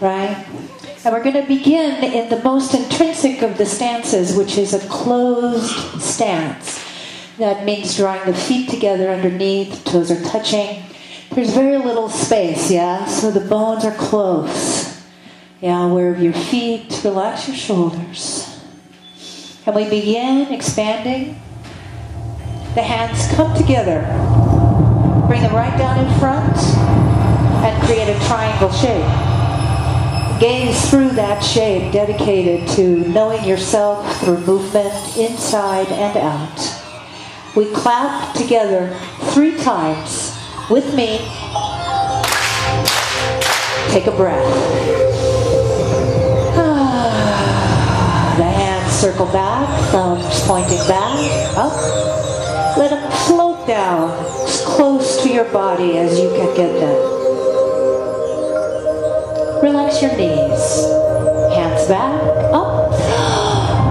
right? And we're going to begin in the most intrinsic of the stances, which is a closed stance. That means drawing the feet together underneath, toes are touching. There's very little space, yeah? So the bones are close. Yeah, aware of your feet, relax your shoulders. And we begin expanding. The hands come together. Bring them right down in front and create a triangle shape. Gaze through that shape dedicated to knowing yourself through movement inside and out. We clap together three times with me. Take a breath. The hands circle back, thumbs pointing back, up. Let them float down as close to your body as you can get them. Relax your knees. Hands back, up.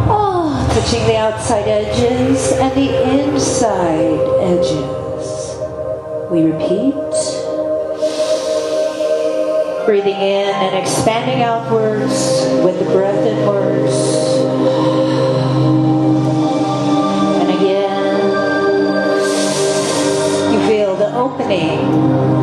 Oh, touching the outside edges and the inside edges. We repeat. Breathing in and expanding outwards with the breath inwards. And again, you feel the opening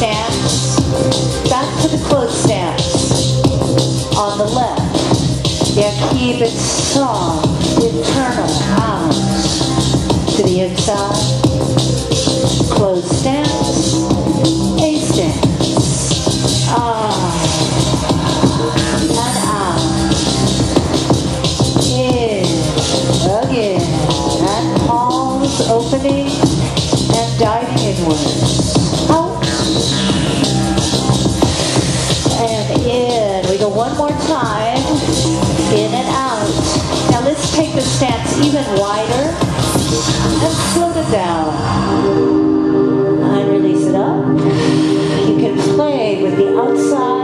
stance, back to the closed stance. On the left, yeah, keep it soft, internal, out to the inside. Closed stance, A stance. Ah, and out. In, again, and palms opening and diving inwards. With the outside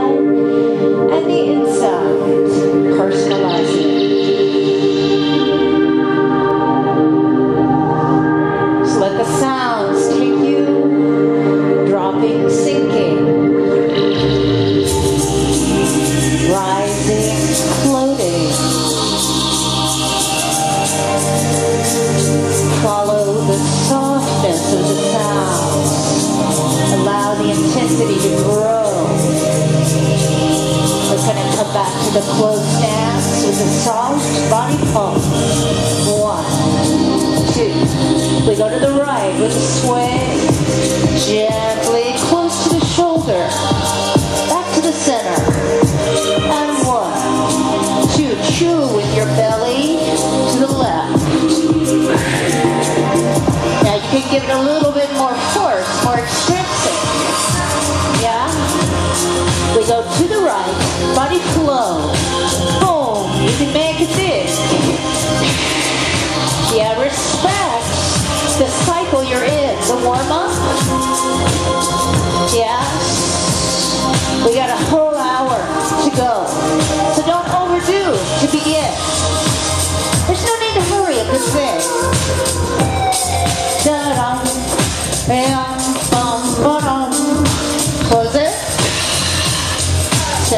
intensity to grow. We're going to come back to the closed stance with a soft body pulse. One, two. We go to the right with a sway. Gently close to the shoulder. Back to the center. And one, two. Chew with your belly to the left. Now you can give it a little bit more force, more extrinsic. Flow.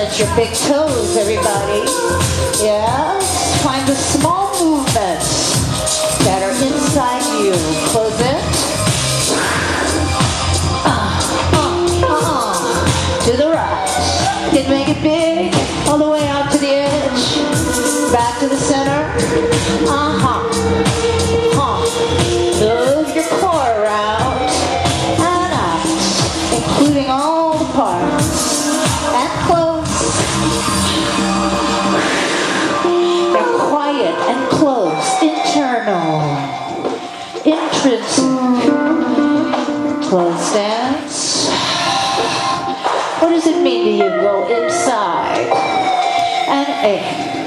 Set your big toes, everybody. Yeah? Find the small movements that are inside you. Close it. Uh, uh, uh. To the right. Then make it big. All the way out to the edge. Back to the center. Uh-huh. Uh-huh. 哎。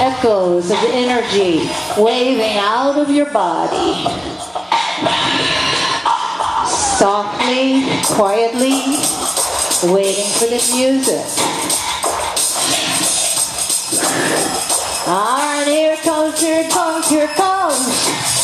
echoes of the energy waving out of your body. Softly, quietly, waiting for the music. Alright, here comes, here comes, here comes.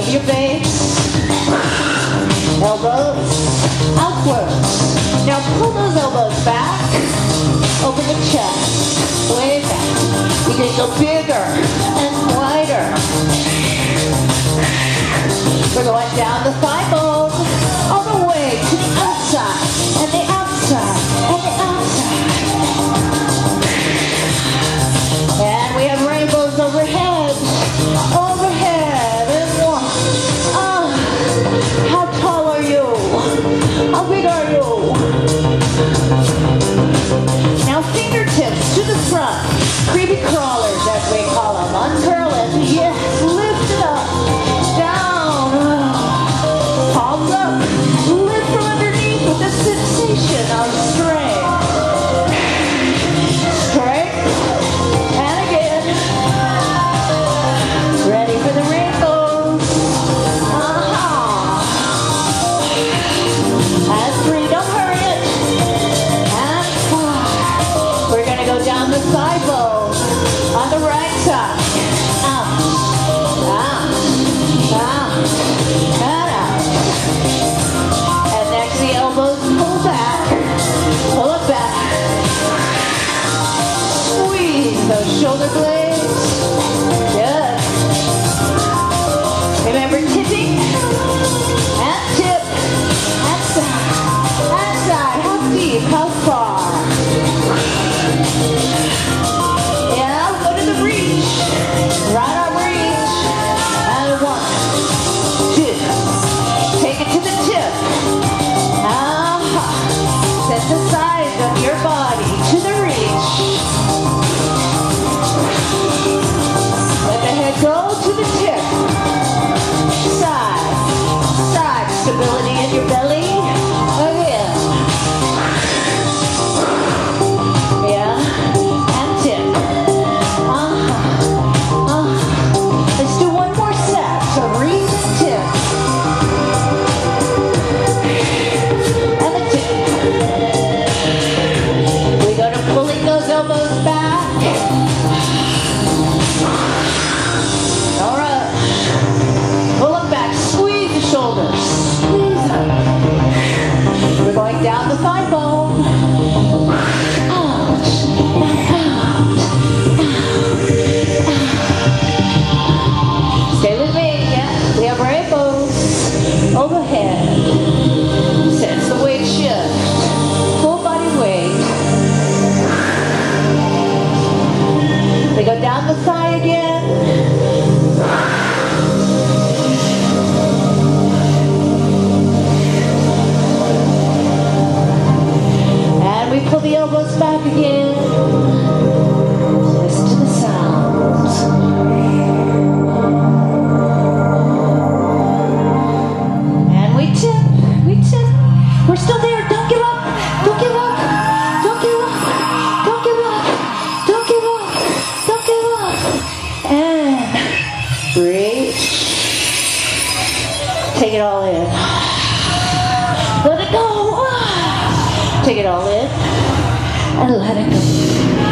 love your face. Elbows outwards. Now pull those elbows back Open the chest. Way back. You can go bigger and wider. We're going down the thigh. The size of your body. Take it all in. Let it go. Take it all in and let it go.